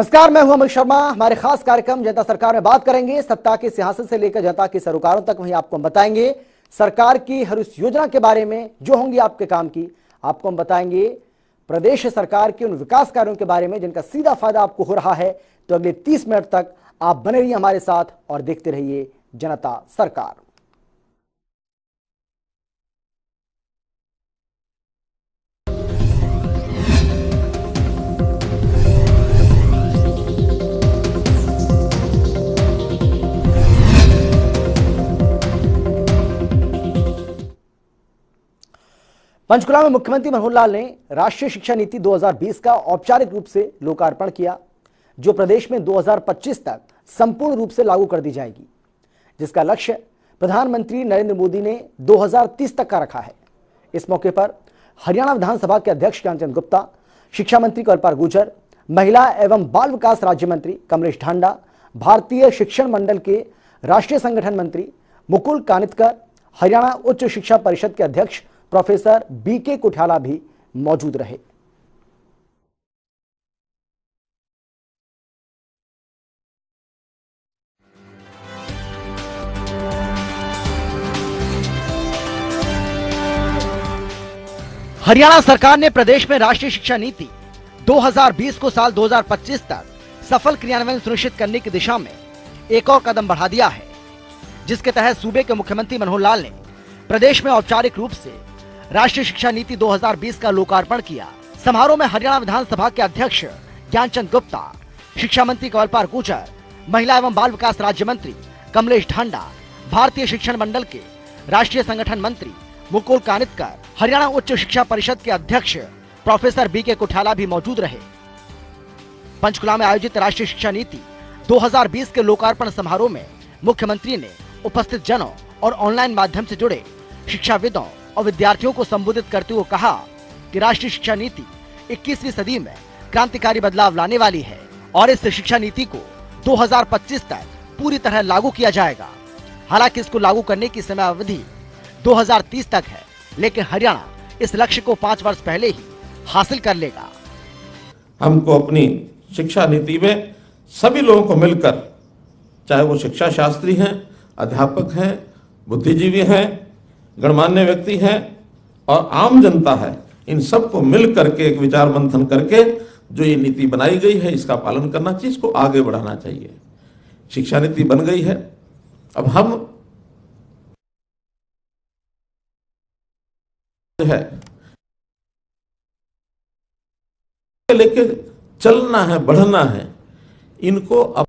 नमस्कार, मैं हूँ अमित शर्मा। हमारे खास कार्यक्रम जनता सरकार में बात करेंगे। सत्ता के सिंहासन से लेकर जनता के सरोकारों तक वहीं आपको हम बताएँगे। सरकार की हर उस योजना के बारे में, जो होंगी आपके काम की, आपको हम बताएँगे। प्रदेश सरकार के उन विकास कार्यों के बारे में, जिनका सीधा फ़ायदा आपको हो रहा है तो अगले तीस मिनट तक आप बने रहिए हमारे साथ और देखते रहिए जनता सरकार। पंचकुला में मुख्यमंत्री मनोहर लाल ने राष्ट्रीय शिक्षा नीति 2020 का औपचारिक रूप से लोकार्पण किया, जो प्रदेश में 2025 तक संपूर्ण रूप से लागू कर दी जाएगी, जिसका लक्ष्य प्रधानमंत्री नरेंद्र मोदी ने 2030 तक का रखा है। इस मौके पर हरियाणा विधानसभा के अध्यक्ष ज्ञानचंद गुप्ता, शिक्षा मंत्री कल्पाल गुर्जर, महिला एवं बाल विकास राज्य मंत्री कमलेश ढांडा, भारतीय शिक्षण मंडल के राष्ट्रीय संगठन मंत्री मुकुल कानितकर, हरियाणा उच्च शिक्षा परिषद के अध्यक्ष प्रोफेसर बी के कुठाला भी मौजूद रहे। हरियाणा सरकार ने प्रदेश में राष्ट्रीय शिक्षा नीति 2020 को साल 2025 तक सफल क्रियान्वयन सुनिश्चित करने की दिशा में एक और कदम बढ़ा दिया है, जिसके तहत सूबे के मुख्यमंत्री मनोहर लाल ने प्रदेश में औपचारिक रूप से राष्ट्रीय शिक्षा नीति 2020 का लोकार्पण किया। समारोह में हरियाणा विधानसभा के अध्यक्ष ज्ञानचंद गुप्ता, शिक्षा मंत्री कवलपाल गुर्जर, महिला एवं बाल विकास राज्य मंत्री कमलेश ढांडा, भारतीय शिक्षण मंडल के राष्ट्रीय संगठन मंत्री मुकुल कानितकर, हरियाणा उच्च शिक्षा परिषद के अध्यक्ष प्रोफेसर बी के कुठाला भी मौजूद रहे। पंचकुला में आयोजित राष्ट्रीय शिक्षा नीति 2020 के लोकार्पण समारोह में मुख्यमंत्री ने उपस्थित जनों और ऑनलाइन माध्यम से जुड़े शिक्षाविदों और विद्यार्थियों को संबोधित करते हुए कहा कि राष्ट्रीय शिक्षा नीति 21वीं सदी में क्रांतिकारी बदलाव लाने वाली है और इस शिक्षा नीति को 2025 तक पूरी तरह लागू किया जाएगा। हालाँकि इसको लागू करने की समय अवधि 2030 तक है, लेकिन हरियाणा इस लक्ष्य को पाँच वर्ष पहले ही हासिल कर लेगा। हमको अपनी शिक्षा नीति में सभी लोगों को मिलकर, चाहे वो शिक्षा शास्त्री हैं, अध्यापक हैं, बुद्धिजीवी हैं गणमान्य व्यक्ति हैं और आम जनता है, इन सबको मिल करके एक विचार मंथन करके जो ये नीति बनाई गई है, इसका पालन करना चाहिए, इसको आगे बढ़ाना चाहिए। शिक्षा नीति बन गई है। अब हम है। लेके चलना है, बढ़ना है, इनको अब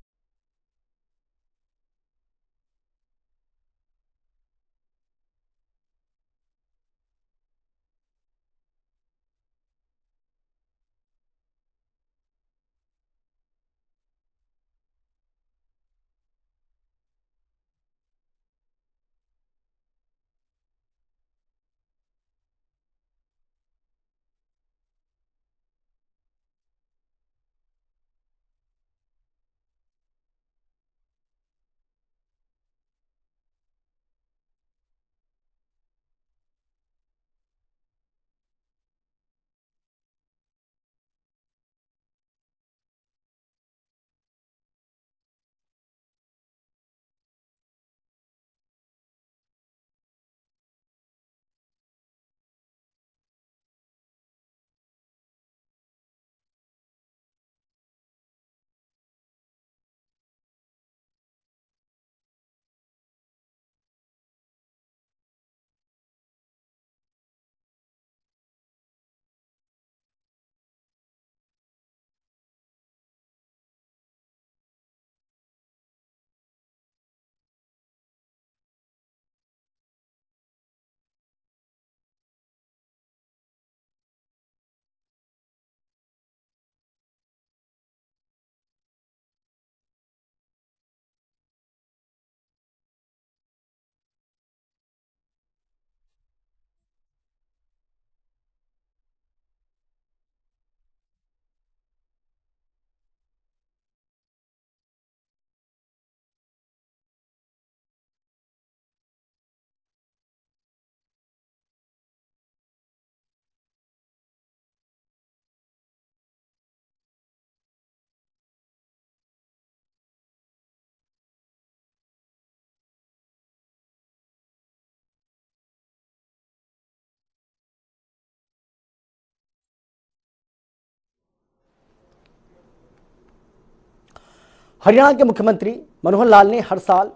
हरियाणा के मुख्यमंत्री मनोहर लाल ने हर साल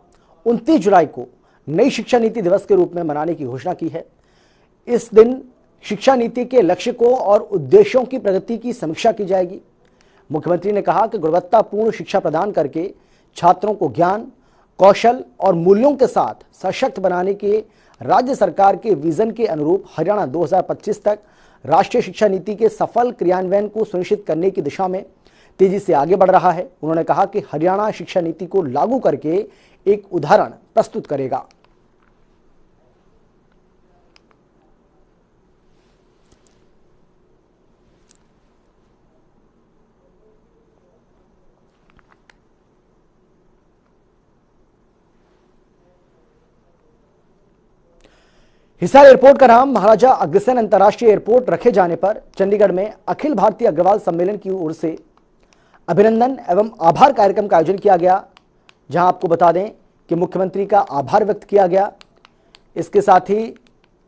29 जुलाई को नई शिक्षा नीति दिवस के रूप में मनाने की घोषणा की है। इस दिन शिक्षा नीति के लक्ष्य को और उद्देश्यों की प्रगति की समीक्षा की जाएगी। मुख्यमंत्री ने कहा कि गुणवत्तापूर्ण शिक्षा प्रदान करके छात्रों को ज्ञान, कौशल और मूल्यों के साथ सशक्त बनाने के राज्य सरकार के विजन के अनुरूप हरियाणा 2025 तक राष्ट्रीय शिक्षा नीति के सफल क्रियान्वयन को सुनिश्चित करने की दिशा में तेज़ी से आगे बढ़ रहा है। उन्होंने कहा कि हरियाणा शिक्षा नीति को लागू करके एक उदाहरण प्रस्तुत करेगा। हिसार एयरपोर्ट का नाम महाराजा अग्रसेन अंतर्राष्ट्रीय एयरपोर्ट रखे जाने पर चंडीगढ़ में अखिल भारतीय अग्रवाल सम्मेलन की ओर से अभिनंदन एवं आभार कार्यक्रम का आयोजन किया गया, जहाँ आपको बता दें कि मुख्यमंत्री का आभार व्यक्त किया गया। इसके साथ ही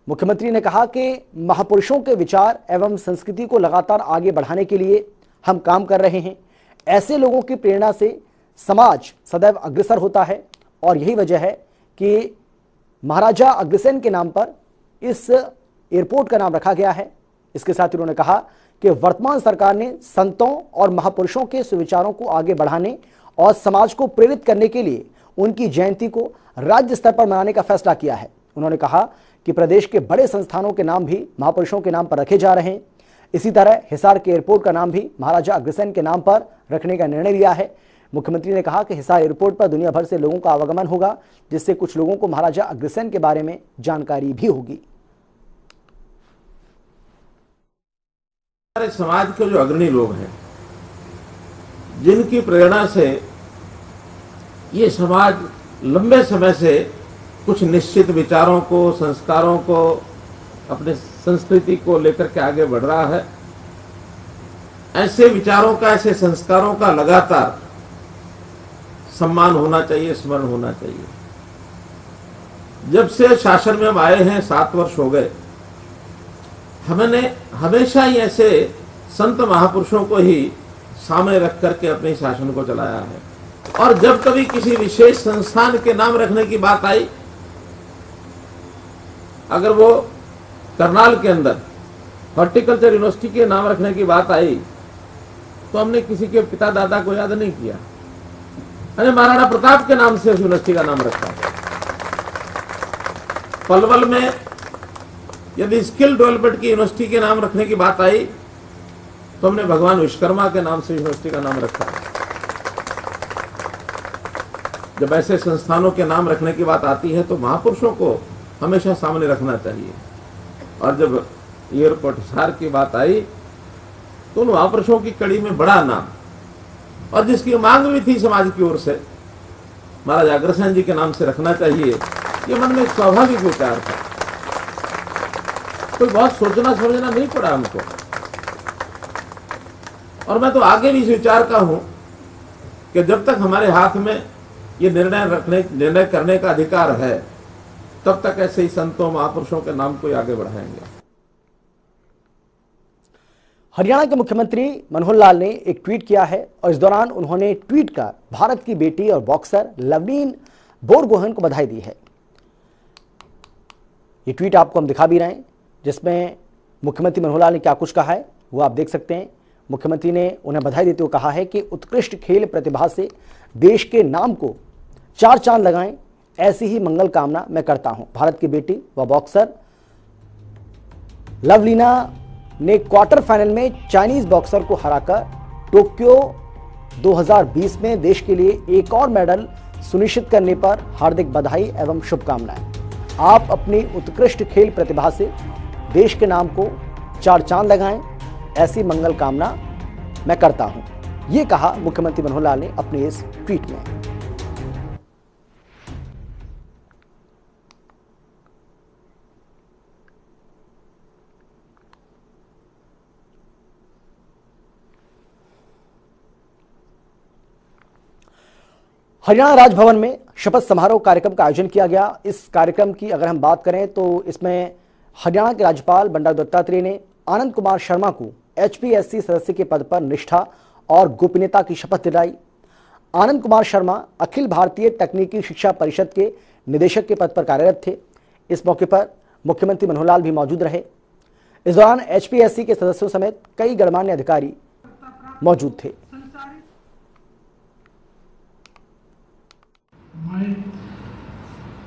मुख्यमंत्री ने कहा कि महापुरुषों के विचार एवं संस्कृति को लगातार आगे बढ़ाने के लिए हम काम कर रहे हैं। ऐसे लोगों की प्रेरणा से समाज सदैव अग्रसर होता है और यही वजह है कि महाराजा अग्रसेन के नाम पर इस एयरपोर्ट का नाम रखा गया है। इसके साथ उन्होंने कहा कि वर्तमान सरकार ने संतों और महापुरुषों के सुविचारों को आगे बढ़ाने और समाज को प्रेरित करने के लिए उनकी जयंती को राज्य स्तर पर मनाने का फैसला किया है। उन्होंने कहा कि प्रदेश के बड़े संस्थानों के नाम भी महापुरुषों के नाम पर रखे जा रहे हैं। इसी तरह हिसार के एयरपोर्ट का नाम भी महाराजा अग्रसेन के नाम पर रखने का निर्णय लिया है। मुख्यमंत्री ने कहा कि हिसार एयरपोर्ट पर दुनिया भर से लोगों का आवागमन होगा, जिससे कुछ लोगों को महाराजा अग्रसेन के बारे में जानकारी भी होगी। हमारे समाज के जो अग्रणी लोग हैं, जिनकी प्रेरणा से ये समाज लंबे समय से कुछ निश्चित विचारों को, संस्कारों को, अपने संस्कृति को लेकर के आगे बढ़ रहा है, ऐसे विचारों का, ऐसे संस्कारों का लगातार सम्मान होना चाहिए, स्मरण होना चाहिए। जब से शासन में हम आए हैं, सात वर्ष हो गए हमने हमेशा ही ऐसे संत महापुरुषों को ही सामने रख करके अपने शासन को चलाया है। और जब कभी किसी विशेष संस्थान के नाम रखने की बात आई, अगर वो करनाल के अंदर, हॉर्टिकल्चर यूनिवर्सिटी के नाम रखने की बात आई तो हमने किसी के पिता दादा को याद नहीं किया। अरे महाराणा प्रताप के नाम से उस यूनिवर्सिटी का नाम रखा। पलवल में यदि स्किल डेवलपमेंट की यूनिवर्सिटी के नाम रखने की बात आई तो हमने भगवान विश्वकर्मा के नाम से यूनिवर्सिटी का नाम रखा। जब ऐसे संस्थानों के नाम रखने की बात आती है तो महापुरुषों को हमेशा सामने रखना चाहिए। और जब एयरपोर्ट हिसार की बात आई तो उन महापुरुषों की कड़ी में बड़ा नाम, और जिसकी मांग भी थी समाज की ओर से, महाराज अग्रसेन जी के नाम से रखना चाहिए, ये मन में स्वाभाविक विचार था। कोई बहुत सोचना समझना नहीं पड़ा हमको। और मैं तो आगे भी इस विचार का हूँ कि जब तक हमारे हाथ में ये निर्णय रखने, निर्णय करने का अधिकार है, तब तक ऐसे ही संतों, महापुरुषों के नाम को आगे बढ़ाएँगे। हरियाणा के मुख्यमंत्री मनोहर लाल ने एक ट्वीट किया है और इस दौरान उन्होंने ट्वीट कर भारत की बेटी और बॉक्सर लवलीन बोरगोहन को बधाई दी है। ये ट्वीट आपको हम दिखा भी रहे हैं। जिसमें मुख्यमंत्री मनोहर लाल ने क्या कुछ कहा है, वो आप देख सकते हैं। मुख्यमंत्री ने उन्हें बधाई देते हुए कहा है कि उत्कृष्ट खेल प्रतिभा से देश के नाम को चार चाँद लगाएँ, ऐसी ही मंगल कामना मैं करता हूँ। भारत की बेटी व बॉक्सर लवलीना ने क्वार्टर फाइनल में चाइनीज़ बॉक्सर को हराकर टोक्यो 2020 में देश के लिए एक और मेडल सुनिश्चित करने पर हार्दिक बधाई एवं शुभकामनाएँ। आप अपनी उत्कृष्ट खेल प्रतिभा से देश के नाम को चार चाँद लगाएँ, ऐसी मंगल कामना मैं करता हूँ। ये कहा मुख्यमंत्री मनोहर लाल ने अपने इस ट्वीट में। हरियाणा राजभवन में शपथ समारोह कार्यक्रम का आयोजन किया गया। इस कार्यक्रम की अगर हम बात करें तो इसमें हरियाणा के राज्यपाल बंडारू दत्तात्रेय ने आनंद कुमार शर्मा को एचपीएससी सदस्य के पद पर निष्ठा और गोपनीयता की शपथ दिलाई। आनंद कुमार शर्मा अखिल भारतीय तकनीकी शिक्षा परिषद के निदेशक के पद पर कार्यरत थे। इस मौके पर मुख्यमंत्री मनोहर लाल भी मौजूद रहे। इस दौरान एचपीएससी के सदस्यों समेत कई गणमान्य अधिकारी मौजूद थे।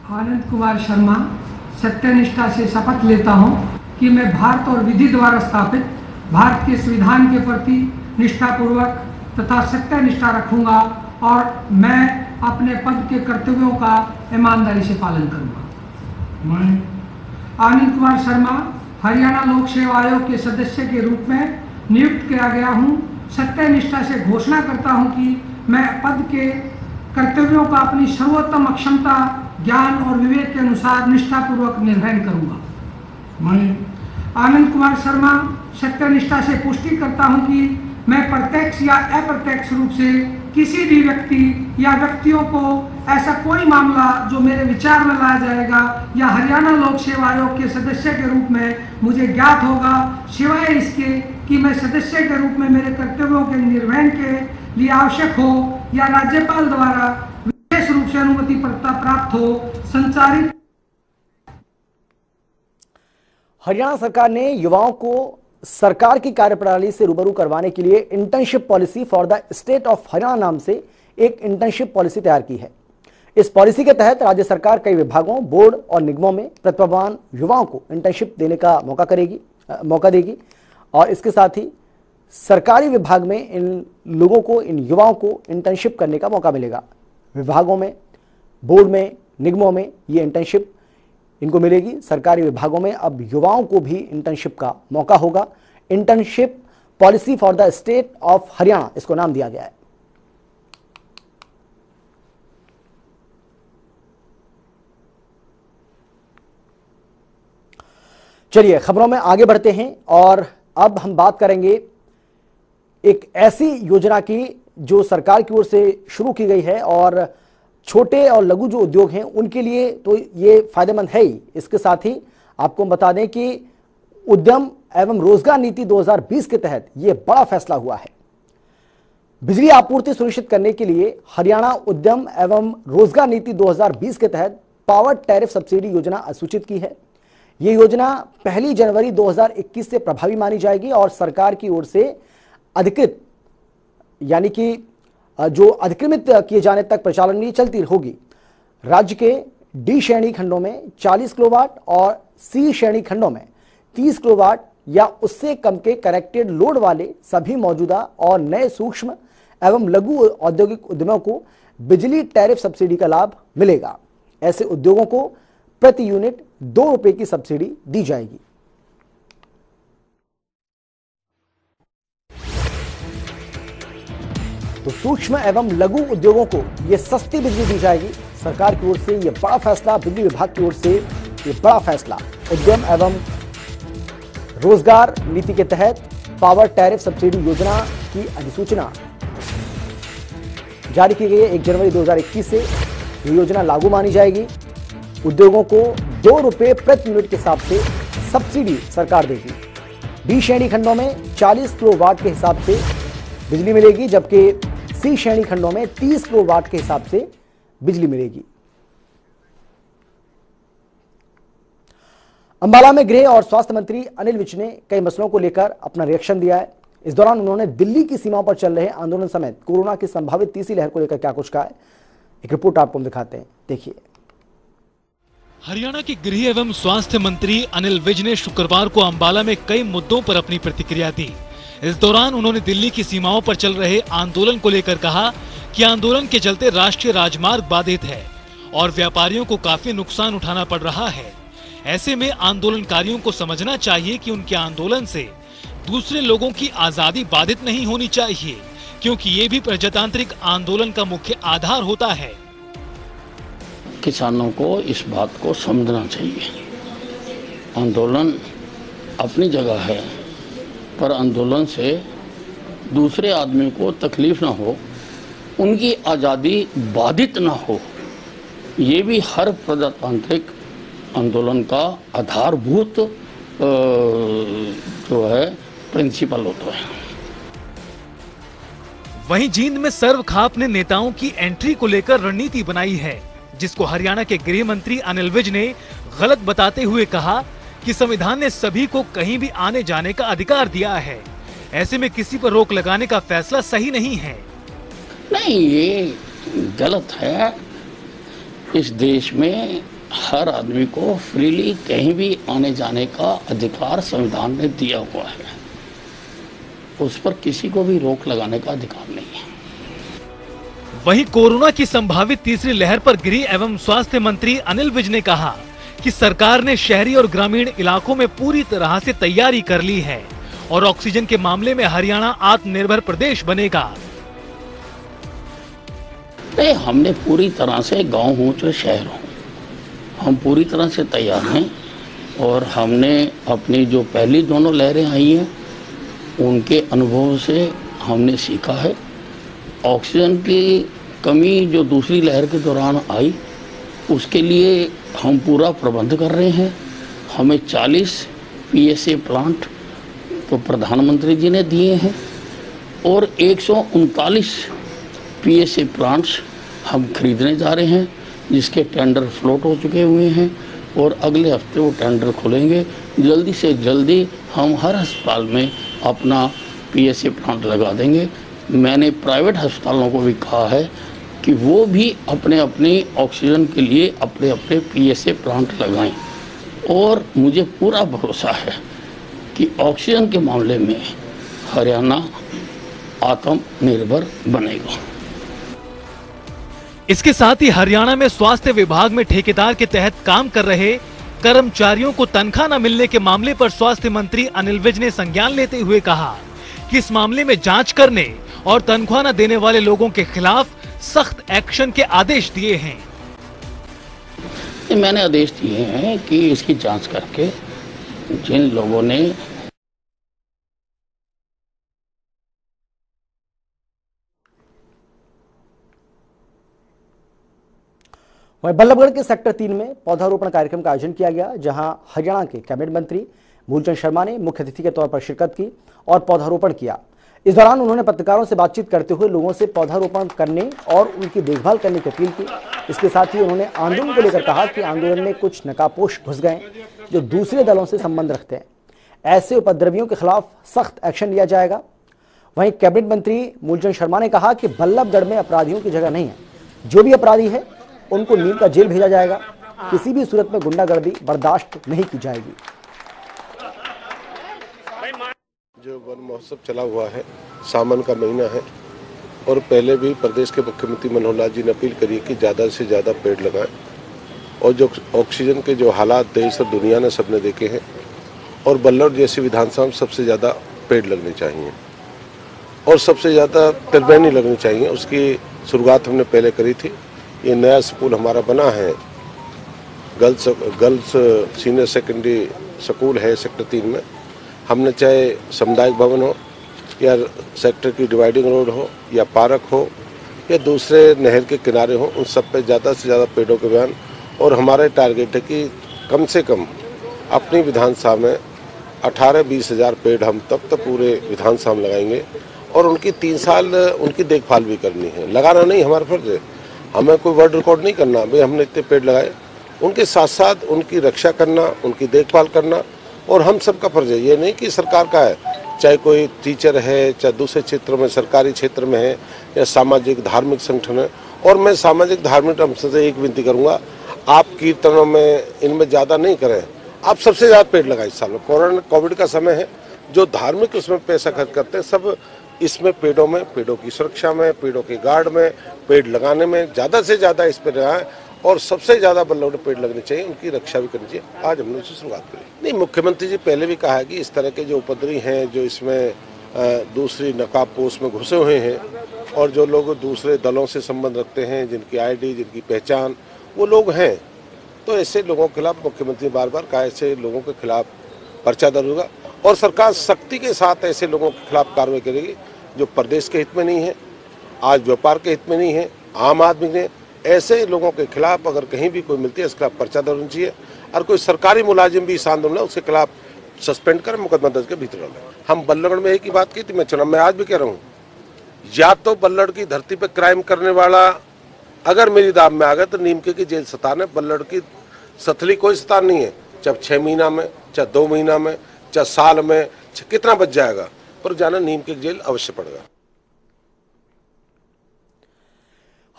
आनंद कुमार शर्मा सत्यनिष्ठा से शपथ लेता हूँ कि मैं भारत और विधि द्वारा स्थापित भारत के संविधान के प्रति निष्ठापूर्वक तथा सत्यनिष्ठा रखूँगा और मैं अपने पद के कर्तव्यों का ईमानदारी से पालन करूँगा। मैं आनंद कुमार शर्मा हरियाणा लोक सेवा आयोग के सदस्य के रूप में नियुक्त किया गया हूँ। सत्यनिष्ठा से घोषणा करता हूँ कि मैं पद के कर्तव्यों का अपनी सर्वोत्तम अक्षमता ज्ञान और विवेक के अनुसार निष्ठापूर्वक निर्वहन करूँगा। मैं आनंद कुमार शर्मा सत्यनिष्ठा से पुष्टि करता हूँ कि मैं प्रत्यक्ष या अप्रत्यक्ष रूप से किसी भी व्यक्ति या व्यक्तियों को ऐसा कोई मामला जो मेरे विचार में लाया जाएगा या हरियाणा लोक सेवा आयोग के सदस्य के रूप में मुझे ज्ञात होगा, सिवाय इसके कि मैं सदस्य के रूप में मेरे कर्तव्यों के निर्वहन के लिए आवश्यक हो या राज्यपाल द्वारा विशेष रूप से अनुमति प्राप्त संचारित। हरियाणा सरकार ने युवाओं को सरकार की कार्यप्रणाली से रूबरू करवाने के लिए internship policy for the state of Haryana नाम से एक इंटर्नशिप पॉलिसी तैयार की है। इस पॉलिसी के तहत राज्य सरकार कई विभागों बोर्ड और निगमों में प्रतिभावान युवाओं को इंटर्नशिप देने का मौका करेगी आ, मौका देगी और इसके साथ ही सरकारी विभाग में इन लोगों को इन युवाओं को इंटर्नशिप करने का मौका मिलेगा। विभागों में बोर्ड में, निगमों में ये इंटर्नशिप इनको मिलेगी। सरकारी विभागों में अब युवाओं को भी इंटर्नशिप का मौका होगा। Internship policy for the state of Haryana इसको नाम दिया गया है। चलिए, खबरों में आगे बढ़ते हैं और अब हम बात करेंगे एक ऐसी योजना की जो सरकार की ओर से शुरू की गई है और छोटे और लघु जो उद्योग हैं, उनके लिए तो ये फ़ायदेमंद है ही। इसके साथ ही आपको हम बता दें कि उद्यम एवं रोज़गार नीति 2020 के तहत ये बड़ा फैसला हुआ है। बिजली आपूर्ति सुनिश्चित करने के लिए हरियाणा उद्यम एवं रोज़गार नीति 2020 के तहत पावर टैरिफ सब्सिडी योजना अधिसूचित की है। यह योजना पहली जनवरी 2021 से प्रभावी मानी जाएगी और सरकार की ओर से अधिकृत, यानी कि जो अधिक्रमित किए जाने तक प्रचालन ये चलती होगी। राज्य के डी श्रेणी खंडों में 40 किलोवाट और सी श्रेणी खंडों में 30 किलोवाट या उससे कम के कनेक्टेड लोड वाले सभी मौजूदा और नए सूक्ष्म एवं लघु औद्योगिक उद्यमों को बिजली टैरिफ सब्सिडी का लाभ मिलेगा। ऐसे उद्योगों को प्रति यूनिट दो रुपए की सब्सिडी दी जाएगी। तो सूक्ष्म एवं लघु उद्योगों को यह सस्ती बिजली दी जाएगी। सरकार की ओर से यह बड़ा फैसला, बिजली विभाग की ओर से यह बड़ा फैसला। उद्यम एवं रोज़गार नीति के तहत पावर टैरिफ सब्सिडी योजना की अधिसूचना। जारी की गई है एक जनवरी 2021 से। यह योजना लागू मानी जाएगी। उद्योगों को दो रुपये प्रति यूनिट के हिसाब से सब्सिडी सरकार देगी। बी श्रेणी खंडों में 40 किलो वाट के हिसाब से बिजली मिलेगी, जबकि सी श्रेणी खंडों में 30 किलो वाट के हिसाब से बिजली मिलेगी। अंबाला में गृह और स्वास्थ्य मंत्री अनिल विज ने कई मसलों को लेकर अपना रिएक्शन दिया है। इस दौरान उन्होंने दिल्ली की सीमा पर चल रहे आंदोलन समेत कोरोना की संभावित तीसरी लहर को लेकर क्या कुछ कहा है, एक रिपोर्ट आपको हम दिखाते हैं। देखिए। हरियाणा के गृह एवं स्वास्थ्य मंत्री अनिल विज ने शुक्रवार को अंबाला में कई मुद्दों पर अपनी प्रतिक्रिया दी। इस दौरान उन्होंने दिल्ली की सीमाओं पर चल रहे आंदोलन को लेकर कहा कि आंदोलन के चलते राष्ट्रीय राजमार्ग बाधित है और व्यापारियों को काफ़ी नुकसान उठाना पड़ रहा है। ऐसे में आंदोलनकारियों को समझना चाहिए कि उनके आंदोलन से दूसरे लोगों की आज़ादी बाधित नहीं होनी चाहिए, क्योंकि ये भी प्रजातांत्रिक आंदोलन का मुख्य आधार होता है। किसानों को इस बात को समझना चाहिए। आंदोलन अपनी जगह है। पर आंदोलन से दूसरे आदमी को तकलीफ़ ना हो, उनकी आज़ादी बाधित ना हो, ये भी हर प्रजातांत्रिक आंदोलन का आधारभूत जो है, प्रिंसिपल होता है। वहीं जींद में सर्व खाप ने नेताओं की एंट्री को लेकर रणनीति बनाई है, जिसको हरियाणा के गृह मंत्री अनिल विज ने गलत बताते हुए कहा कि संविधान ने सभी को कहीं भी आने जाने का अधिकार दिया है। ऐसे में किसी पर रोक लगाने का फैसला सही नहीं है। नहीं ये गलत है। इस देश में हर आदमी को फ्रीली कहीं भी आने जाने का अधिकार संविधान ने दिया हुआ है। उस पर किसी को भी रोक लगाने का अधिकार नहीं है। वहीं कोरोना की संभावित तीसरी लहर पर गृह एवं स्वास्थ्य मंत्री अनिल विज ने कहा कि सरकार ने शहरी और ग्रामीण इलाकों में पूरी तरह से तैयारी कर ली है और ऑक्सीजन के मामले में हरियाणा आत्मनिर्भर प्रदेश बनेगा। हमने पूरी तरह से गाँव हो, चाहे शहर हो, हम पूरी तरह से तैयार हैं और हमने अपनी जो पहली दोनों लहरें आई हैं, उनके अनुभव से हमने सीखा है। ऑक्सीजन की कमी जो दूसरी लहर के दौरान आई उसके लिए हम पूरा प्रबंध कर रहे हैं। हमें 40 पीएसए प्लांट तो प्रधानमंत्री जी ने दिए हैं और एक पीएसए प्लांट्स हम खरीदने जा रहे हैं, जिसके टेंडर फ्लोट हो चुके हुए हैं और अगले हफ़्ते वो टेंडर खुलेंगे। जल्दी से जल्दी हम हर अस्पताल में अपना पीएसए प्लांट लगा देंगे। मैंने प्राइवेट अस्पतालों को भी कहा है कि वो भी अपने अपने ऑक्सीजन के लिए अपने अपने पीएसए प्लांट लगाएँ। और मुझे पूरा भरोसा है कि ऑक्सीजन के मामले में हरियाणा आत्मनिर्भर बनेगा। इसके साथ ही हरियाणा में स्वास्थ्य विभाग में ठेकेदार के तहत काम कर रहे कर्मचारियों को तनख्वाह न मिलने के मामले पर स्वास्थ्य मंत्री अनिल विज ने संज्ञान लेते हुए कहा कि इस मामले में जाँच करने और तनख्वाह न देने वाले लोगों के खिलाफ सख्त एक्शन के आदेश दिए हैं। मैंने आदेश दिए हैं कि इसकी जाँच करके जिन लोगों ने वहीं बल्लभगढ़ के सेक्टर तीन में पौधारोपण कार्यक्रम का आयोजन किया गया जहाँ हरियाणा के कैबिनेट मंत्री मूलचंद शर्मा ने मुख्य अतिथि के तौर पर शिरकत की और पौधारोपण किया। इस दौरान उन्होंने पत्रकारों से बातचीत करते हुए लोगों से पौधारोपण करने और उनकी देखभाल करने की अपील की। इसके साथ ही उन्होंने आंदोलन को लेकर कहा कि आंदोलन में कुछ नकापोश घुस गए जो दूसरे दलों से संबंध रखते हैं। ऐसे उपद्रवियों के खिलाफ सख्त एक्शन लिया जाएगा। वहीं कैबिनेट मंत्री मूलचंद शर्मा ने कहा कि बल्लभगढ़ में अपराधियों की जगह नहीं है। जो भी अपराधी है, उनको नीम का जेल भेजा जाएगा। किसी भी सूरत में गुंडागर्दी बर्दाश्त नहीं की जाएगी। जो वन महोत्सव चला हुआ है, सावन का महीना है, और पहले भी प्रदेश के मुख्यमंत्री मनोहर लाल जी ने अपील करी कि ज़्यादा से ज़्यादा पेड़ लगाएँ, और जो ऑक्सीजन के जो हालात देश और दुनिया ने सबने देखे हैं, और बल्लौर जैसी विधानसभा में सबसे ज़्यादा पेड़ लगने चाहिए, और सबसे ज़्यादा टर्बैनी लगनी चाहिए। उसकी शुरुआत हमने पहले करी थी। ये नया स्कूल हमारा बना है। Girls girls senior secondary school है सेक्टर तीन में। हमने चाहे सामुदायिक भवन हो, या सेक्टर की डिवाइडिंग रोड हो, या पार्क हो, या दूसरे नहर के किनारे हो, उन सब पे ज़्यादा से ज़्यादा पेड़ों के बयान। और हमारा टारगेट है कि कम से कम अपनी विधानसभा में अठारह बीस हज़ार पेड़ हम तब तक पूरे विधानसभा में लगाएँगे, और उनकी तीन साल, उनकी देखभाल भी करनी है। लगाना नहीं हमारा फ़र्ज़ है। हमें कोई वर्ल्ड रिकॉर्ड नहीं करना, भाई हमने इतने पेड़ लगाए। उनके साथ साथ उनकी रक्षा करना, उनकी देखभाल करना और हम सबका फ़र्ज़ है, ये नहीं कि सरकार का है। चाहे कोई टीचर है, चाहे दूसरे क्षेत्र में, सरकारी क्षेत्र में है, या सामाजिक, धार्मिक संगठन है। और मैं सामाजिक, धार्मिक अंश से एक विनती करूँगा, आप कीर्तनों में इनमें ज़्यादा नहीं करें। आप सबसे ज़्यादा पेड़ लगाए इस साल कोरोना, कोविड का समय है, जो धार्मिक उसमें पैसा खर्च करते हैं, सब इसमें पेड़ों में, पेड़ों की सुरक्षा में, पेड़ों के गार्ड में, पेड़ लगाने में, ज़्यादा से ज़्यादा इस पर है और सबसे ज़्यादा बल्लभ पेड़ लगने चाहिए, उनकी रक्षा भी करनी चाहिए। आज हमने उससे शुरुआत करी। नहीं, मुख्यमंत्री जी पहले भी कहा है कि इस तरह के जो उपद्रवी हैं, जो इसमें दूसरी नकाब पोस्ट में घुसे हुए हैं, और जो लोग दूसरे दलों से संबंध रखते हैं, जिनकी आईडी, जिनकी पहचान, वो लोग हैं। तो ऐसे लोगों के खिलाफ मुख्यमंत्री बार बार कहा, ऐसे लोगों के खिलाफ पर्चा दर्ज होगा। और सरकार सख्ती के साथ ऐसे लोगों के खिलाफ कार्रवाई करेगी, जो प्रदेश के हित में नहीं है, आज व्यापार के हित में नहीं है, आम आदमी ने ऐसे लोगों के खिलाफ अगर कहीं भी कोई मिलती है, इसके खिलाफ पर्चा दर्ज चाहिए। और कोई सरकारी मुलाजिम भी इस आंदोलन है उसके खिलाफ सस्पेंड कर, मुकदमा दर्ज के भीतर डालें। हम बल्लगढ़ में एक ही बात की थी, मैं चुनाव में आज भी कह रहा हूँ। या तो बल्लड़ की धरती पर क्राइम करने वाला अगर मेरी दाम में आ गया तो नीमके की जेल सतान बल्लड़ की सथली कोई सतान नहीं है। चाहे छः महीना में, चाहे दो महीना में, चाहे साल में कितना बच जाएगा। पर जाना नीम की जेल अवश्य पड़ेगा।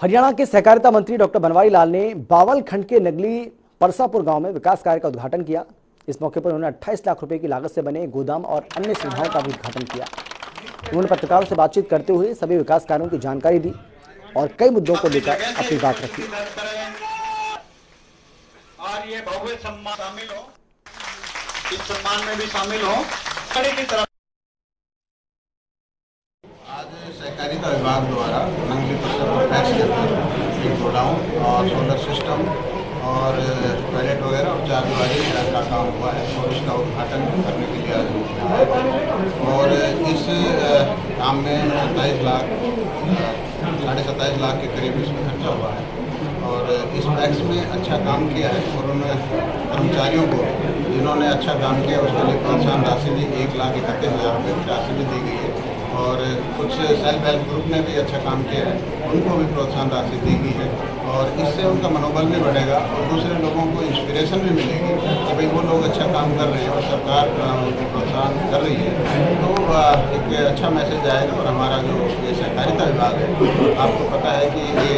हरियाणा के सहकारिता मंत्री डॉक्टर बनवारी लाल ने बावल खंड के नगली परसापुर गाँव में विकास कार्य का उद्घाटन किया। इस मौके पर उन्होंने 28 लाख रुपए की लागत से बने गोदाम और अन्य सुविधाओं का भी उद्घाटन किया। उन्होंने पत्रकारों से बातचीत करते हुए सभी विकास कार्यों की जानकारी दी और कई मुद्दों को लेकर अपनी बात रखी। सम्मान में भी शामिल हो। सहकारिता विभाग द्वारा नंगली परिसर टैक्स के अंदर एक गोडाउन और सोलर सिस्टम और टॉयलेट वगैरह और चार दीवारी का काम हुआ है और इसका उद्घाटन करने के लिए आज और इस काम में सत्ताईस लाख साढ़े सत्ताईस लाख के करीब इसमें खर्चा हुआ है। और इस टैक्स में अच्छा काम किया है और उन्होंने कर्मचारियों को जिन्होंने अच्छा काम किया उसके लिए प्रोत्साहन राशि भी एक लाख इकतीस हज़ार रुपये की राशि भी दी गई है। और कुछ सेल्फ हेल्प ग्रुप ने भी अच्छा काम किया है। उनको भी प्रोत्साहन राशि दी गई है और इससे उनका मनोबल भी बढ़ेगा और दूसरे लोगों को इंस्पिरेशन भी मिलेगी कि भाई वो लोग अच्छा काम कर रहे हैं और सरकार उनको प्रोत्साहन कर रही है। तो एक अच्छा मैसेज आएगा और हमारा जो ये सहकारिता विभाग है, आपको पता है कि ये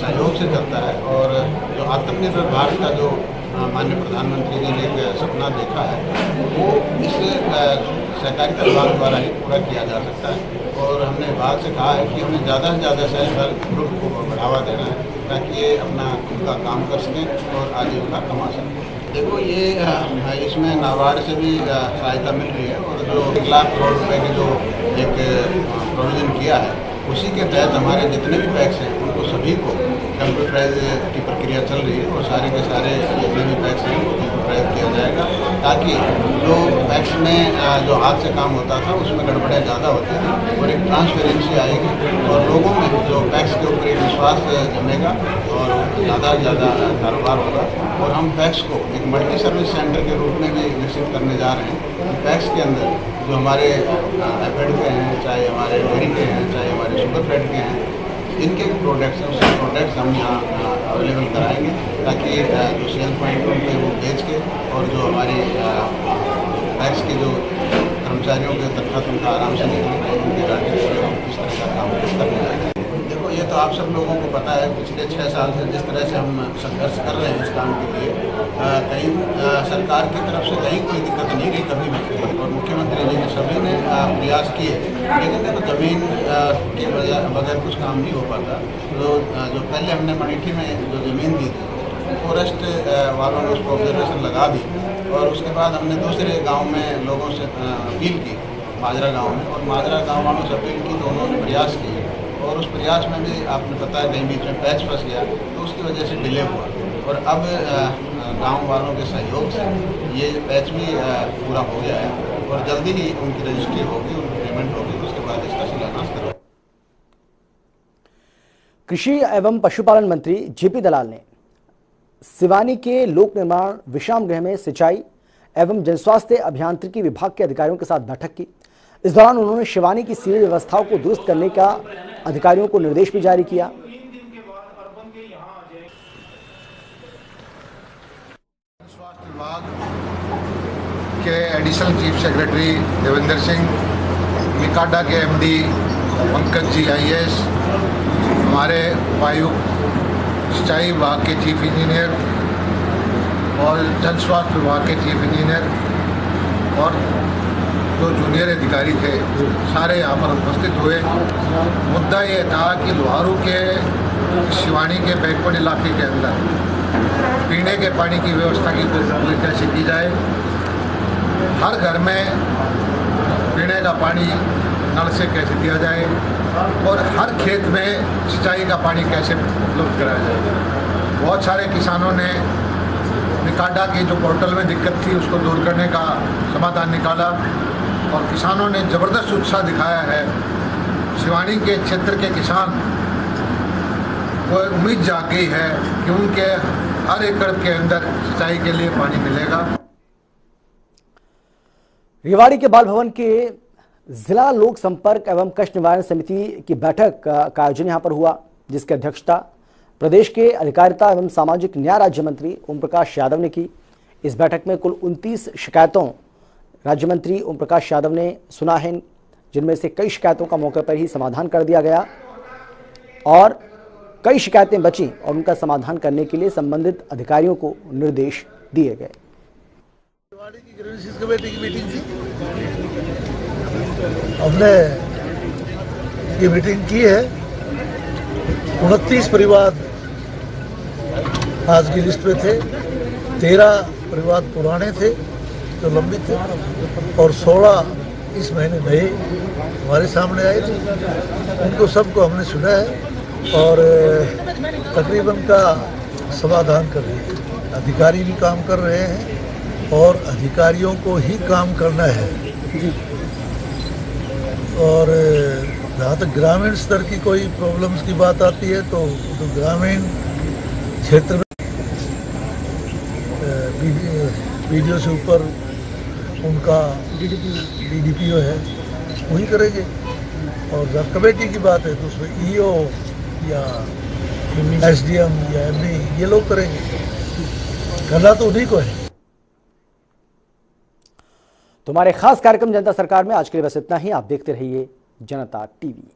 सहयोग से चलता है और जो आत्मनिर्भर भारत का जो माननीय प्रधानमंत्री जी ने एक सपना देखा है, वो इस सहकारिता विभाग द्वारा ही पूरा किया जा सकता है। और हमने विभाग से कहा है कि हमें ज़्यादा से ज़्यादा हेल्प ग्रुप को बढ़ावा देना है, ताकि ये अपना उनका काम कर सकें और आजीविका कमा सकें। देखो, ये इसमें नाबार्ड से भी सहायता मिल रही है और जो एक लाख करोड़ रुपए की जो एक प्रोविज़न किया है, उसी के तहत हमारे जितने भी पैक्स हैं उनको सभी को कंप्यूटराइज की प्रक्रिया चल रही है और सारे के सारे जितने भी पैक्स हैं, उनको कंप्यूटराइज किया जाएगा ताकि जो पैक्स में जो हाथ से काम होता था, उसमें गड़बड़ियाँ ज़्यादा होती थी और एक ट्रांसपेरेंसी आएगी और लोगों में जो पैक्स के ऊपर एक विश्वास जमेगा और ज़्यादा से ज़्यादा कारोबार होगा। और हम पैक्स को एक मल्टी सर्विस सेंटर के रूप में भी विकसित करने जा रहे हैं। कि पैक्स के अंदर जो हमारे एपेड के हैं, चाहे हमारे डेयरी के हैं, चाहे हमारे फेड के हैं इनके प्रोडक्ट्स हैं उसके प्रोडक्ट्स हम यहाँ अवेलेबल कराएँगे, ताकि जो सेल पॉइंट उनके वो बेच के और जो हमारे टैक्स के जो कर्मचारियों के तनख्वाह उनका आराम से निकले और उनके इस तरह का काम करने जा रहे देखो ये तो आप सब लोगों को पता है, पिछले छः साल से जिस तरह से हम संघर्ष कर रहे हैं इस काम के लिए कहीं सरकार की तरफ़ से कहीं कोई दिक्कत नहीं गई कभी भी। और मुख्यमंत्री जी ने सभी ने प्रयास किए, लेकिन ज़मीन के बगैर कुछ काम नहीं हो पाता। तो जो पहले हमने मणिठी में जो ज़मीन दी थी, फॉरेस्ट वालों ने उसको ऑब्जर्वेशन लगा दी और उसके बाद हमने दूसरे गाँव में लोगों से अपील की, माजरा गाँव में। और माजरा गाँव वालों से अपील की तो उन्होंने प्रयास किए। और उस प्रयास में भी आपने है कहीं बीच में पैच फंस गया तो उसकी वजह से डिले हुआ। और अब गाँव वालों के सहयोग से ये पैच भी पूरा हो गया है और जल्दी ही उनकी रजिस्ट्री होगी, उनकी पेमेंट होगी, उसके बाद इसका शिलान्यास करवा कृषि एवं पशुपालन मंत्री जेपी दलाल ने सिवानी के लोक निर्माण विश्राम गृह में सिंचाई एवं जनस्वास्थ्य अभियांत्रिकी विभाग के अधिकारियों के साथ बैठक की। इस दौरान उन्होंने शिवानी की सीवेज व्यवस्थाओं को दुरुस्त करने का अधिकारियों को निर्देश भी जारी किया। स्वास्थ्य विभाग के additional chief secretary Devendra Singh निकाडा के एमडी पंकज जी आईएएस हमारे उपायुक्त सिंचाई विभाग के चीफ इंजीनियर और जन स्वास्थ्य विभाग के चीफ इंजीनियर और जो जूनियर अधिकारी थे, सारे यहाँ पर उपस्थित हुए। मुद्दा ये था कि लोहारू के, शिवानी के बैकवर्ड इलाके के अंदर पीने के पानी की व्यवस्था की पूरी कैसे की जाए। हर घर में पीने का पानी नल से कैसे दिया जाए और हर खेत में सिंचाई का पानी कैसे उपलब्ध कराया जाए। बहुत सारे किसानों ने निकाडा की जो पोर्टल में दिक्कत थी, उसको दूर करने का समाधान निकाला। और किसानों ने ज़बरदस्त उत्साह दिखाया है। शिवानी के क्षेत्र के किसान को उम्मीद जाग गई है कि उनके हर एकड़ के अंदर सिंचाई के लिए पानी मिलेगा। रेवाड़ी के बाल भवन के जिला लोक संपर्क एवं कष्ट निवारण समिति की बैठक का आयोजन यहाँ पर हुआ, जिसकी अध्यक्षता प्रदेश के अधिकारिता एवं सामाजिक न्याय राज्य मंत्री ओम प्रकाश यादव ने की। इस बैठक में कुल 29 शिकायतों राज्य मंत्री ओम प्रकाश यादव ने सुना है, जिनमें से कई शिकायतों का मौके पर ही समाधान कर दिया गया और कई शिकायतें बची और उनका समाधान करने के लिए संबंधित अधिकारियों को निर्देश दिए गए। हमने ये मीटिंग की है। उनतीस परिवार आज की लिस्ट में थे। तेरह परिवार पुराने थे। जो लंबित थे। और सोलह इस महीने नए हमारे सामने आए थे। उनको सबको हमने सुना है और तकरीबन का समाधान कर रही है। अधिकारी भी काम कर रहे हैं और अधिकारियों को ही काम करना है। और जहाँ तक ग्रामीण स्तर की कोई प्रॉब्लम्स की बात आती है तो, तो ग्रामीण क्षेत्र में वीडियो से ऊपर उनका डीडीपीओ है, वही करेंगे। और जब कमेटी की बात है तो उसमें ईओ या एसडीएम या एमडी ये लोग करेंगे। करना तो उन्हीं को है। तुम्हारे खास कार्यक्रम जनता सरकार में आज के लिए बस इतना ही। आप देखते रहिए जनता टीवी।